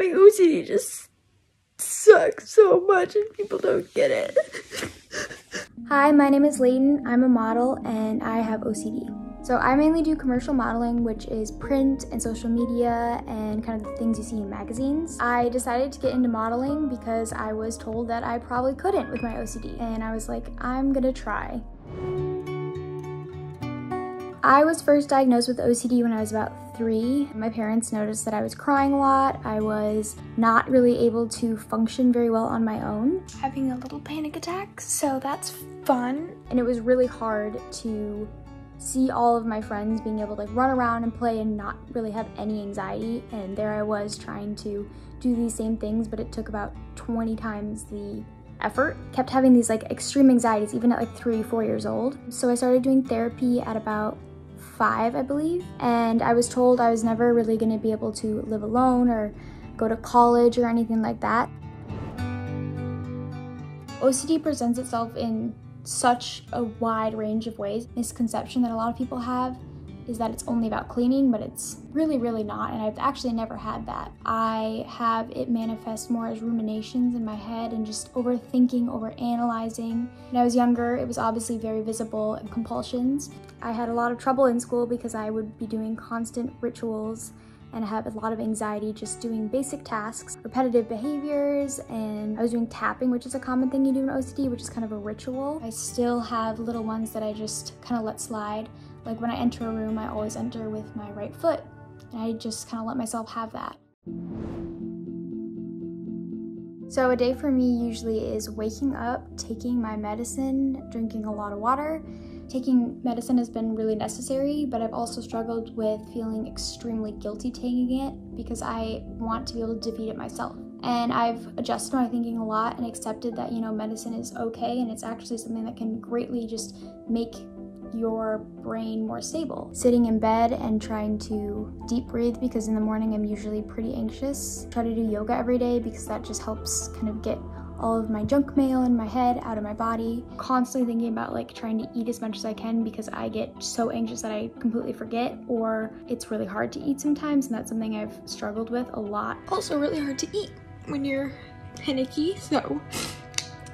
having OCD just sucks so much and people don't get it. Hi, my name is Leighton. I'm a model and I have OCD. So I mainly do commercial modeling, which is print and social media and kind of the things you see in magazines. I decided to get into modeling because I was told that I probably couldn't with my OCD. And I was like, I'm gonna try. I was first diagnosed with OCD when I was about three. My parents noticed that I was crying a lot. I was not really able to function very well on my own. Having a little panic attack, so that's fun. And it was really hard to see all of my friends being able to like run around and play and not really have any anxiety. And there I was trying to do these same things, but it took about 20 times the effort. Kept having these like extreme anxieties even at like three, four years old. So I started doing therapy at about five, I believe, and I was told I was never really going to be able to live alone or go to college or anything like that. OCD presents itself in such a wide range of ways. Misconception that a lot of people have is that it's only about cleaning, but it's really, really not. And I've actually never had that. I have it manifest more as ruminations in my head and just overthinking, over analyzing. When I was younger, it was obviously very visible in compulsions. I had a lot of trouble in school because I would be doing constant rituals and I had a lot of anxiety just doing basic tasks, repetitive behaviors, and I was doing tapping, which is a common thing you do in OCD, which is kind of a ritual. I still have little ones that I just kind of let slide. Like when I enter a room, I always enter with my right foot, and I just kind of let myself have that. So a day for me usually is waking up, taking my medicine, drinking a lot of water. Taking medicine has been really necessary, but I've also struggled with feeling extremely guilty taking it because I want to be able to defeat it myself. And I've adjusted my thinking a lot and accepted that, you know, medicine is okay and it's actually something that can greatly just make your brain more stable. Sitting in bed and trying to deep breathe because in the morning I'm usually pretty anxious. Try to do yoga every day because that just helps kind of get all of my junk mail in my head out of my body. Constantly thinking about like trying to eat as much as I can because I get so anxious that I completely forget or it's really hard to eat sometimes and that's something I've struggled with a lot. Also really hard to eat when you're panicky, so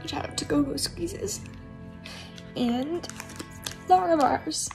shout out to Go-Go Squeezes. And Larabars.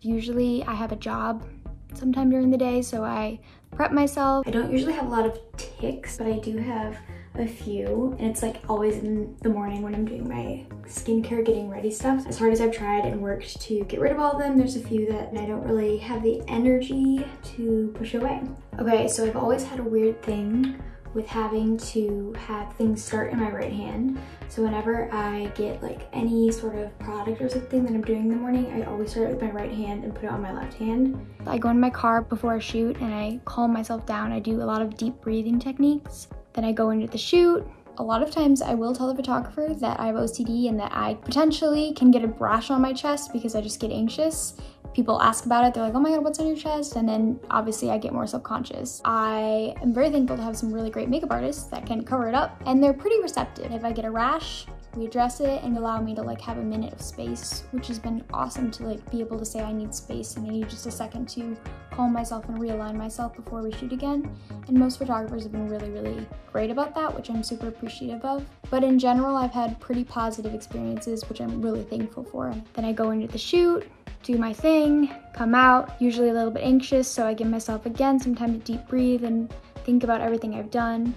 Usually I have a job sometime during the day, so I prep myself. I don't usually have a lot of ticks, but I do have a few and it's like always in the morning when I'm doing my skincare getting ready stuff. As hard as I've tried and worked to get rid of all of them, there's a few that I don't really have the energy to push away. Okay, so I've always had a weird thing with having to have things start in my right hand. So whenever I get like any sort of product or something that I'm doing in the morning, I always start with my right hand and put it on my left hand. I go in my car before I shoot and I calm myself down. I do a lot of deep breathing techniques. Then I go into the shoot. A lot of times I will tell the photographer that I have OCD and that I potentially can get a rash on my chest because I just get anxious people ask about it, they're like, oh my god, what's on your chest? And then obviously I get more subconscious. I am very thankful to have some really great makeup artists that can cover it up and they're pretty receptive. If I get a rash, we address it and allow me to like have a minute of space, which has been awesome to like be able to say I need space and I need just a second to calm myself and realign myself before we shoot again. And most photographers have been really, really great about that, which I'm super appreciative of. But in general, I've had pretty positive experiences, which I'm really thankful for. Then I go into the shoot, do my thing, come out, usually a little bit anxious, so I give myself again some time to deep breathe and think about everything I've done.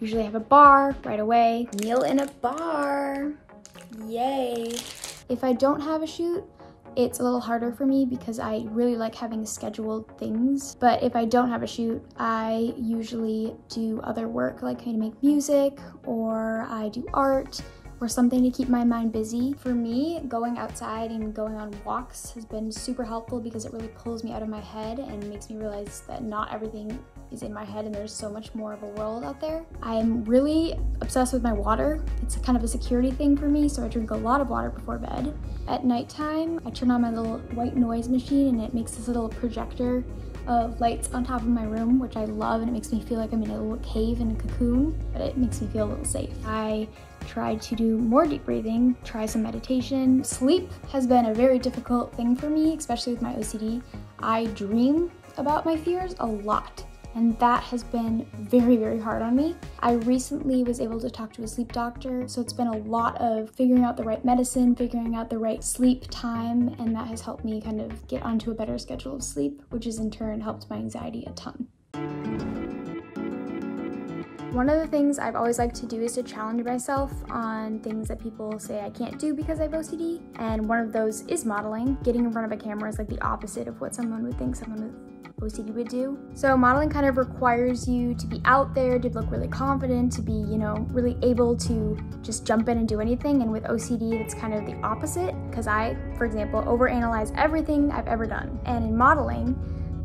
Usually I have a bar right away. Meal in a bar, yay. If I don't have a shoot, it's a little harder for me because I really like having scheduled things. But if I don't have a shoot, I usually do other work, like I make music or I do art or something to keep my mind busy. For me, going outside and going on walks has been super helpful because it really pulls me out of my head and makes me realize that not everything is in my head and there's so much more of a world out there. I'm really obsessed with my water. It's kind of a security thing for me, so I drink a lot of water before bed. At nighttime, I turn on my little white noise machine and it makes this little projector of lights on top of my room, which I love and it makes me feel like I'm in a little cave in a cocoon, but it makes me feel a little safe. I try to do more deep breathing, try some meditation. Sleep has been a very difficult thing for me, especially with my OCD. I dream about my fears a lot. and that has been very, very hard on me. I recently was able to talk to a sleep doctor, so it's been a lot of figuring out the right medicine, figuring out the right sleep time, and that has helped me kind of get onto a better schedule of sleep, which has in turn helped my anxiety a ton. One of the things I've always liked to do is to challenge myself on things that people say I can't do because I have OCD. And one of those is modeling. Getting in front of a camera is like the opposite of what someone would think someone with OCD would do. So modeling kind of requires you to be out there, to look really confident, to be, you know, really able to just jump in and do anything. And with OCD, that's kind of the opposite because I, for example, overanalyze everything I've ever done. And in modeling,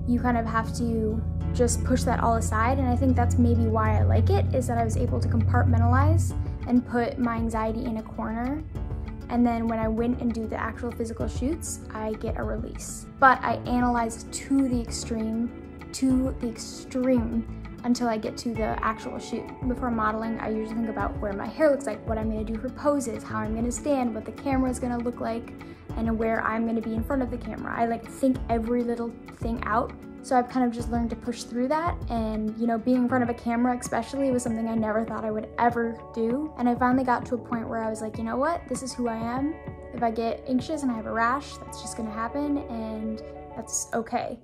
you kind of have to just push that all aside. And I think that's maybe why I like it, is that I was able to compartmentalize and put my anxiety in a corner. And then when I went and do the actual physical shoots, I get a release. But I analyze to the extreme, to the extreme until I get to the actual shoot. Before modeling, I usually think about where my hair looks like, what I'm gonna do for poses, how I'm gonna stand, what the camera is gonna look like, and where I'm gonna be in front of the camera. I like think every little thing out so I've kind of just learned to push through that. And, you know, being in front of a camera, especially, was something I never thought I would ever do. And I finally got to a point where I was like, you know what? This is who I am. If I get anxious and I have a rash, that's just gonna happen, and that's okay.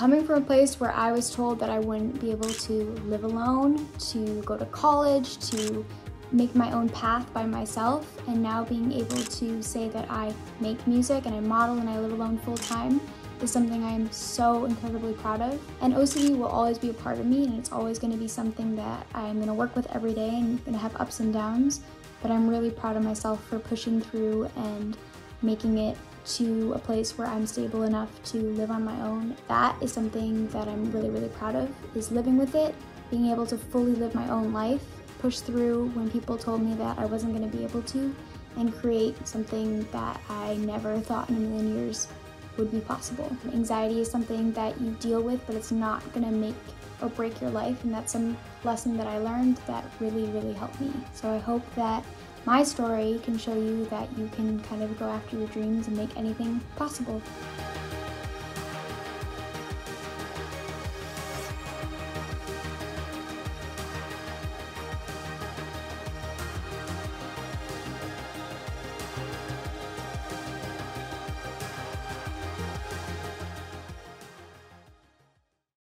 Coming from a place where I was told that I wouldn't be able to live alone, to go to college, to make my own path by myself, and now being able to say that I make music and I model and I live alone full time is something I am so incredibly proud of. And OCD will always be a part of me and it's always going to be something that I'm going to work with every day and going to have ups and downs. But I'm really proud of myself for pushing through and making it to a place where I'm stable enough to live on my own. That is something that I'm really, really proud of, is living with it, being able to fully live my own life, push through when people told me that I wasn't going to be able to, and create something that I never thought in a million years would be possible. Anxiety is something that you deal with, but it's not gonna make or break your life, and that's some lesson that I learned that really, really helped me. So I hope that my story can show you that you can kind of go after your dreams and make anything possible.